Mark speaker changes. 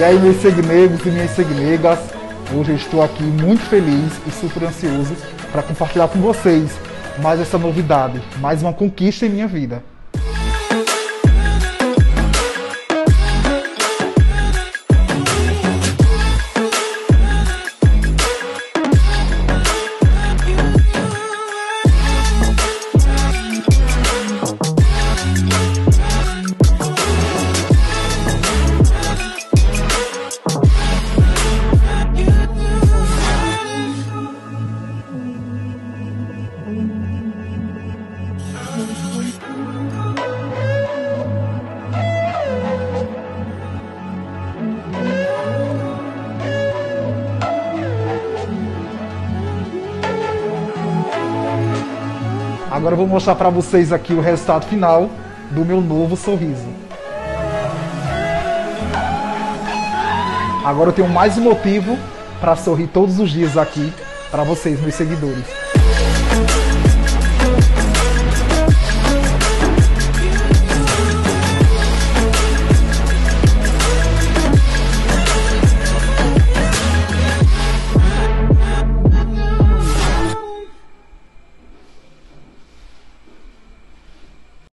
Speaker 1: E aí, meus segregos e minhas segregas, hoje eu estou aqui muito feliz e super ansioso para compartilhar com vocês mais essa novidade, mais uma conquista em minha vida. Agora eu vou mostrar para vocês aqui o resultado final do meu novo sorriso. Agora eu tenho mais um motivo para sorrir todos os dias aqui para vocês, meus seguidores.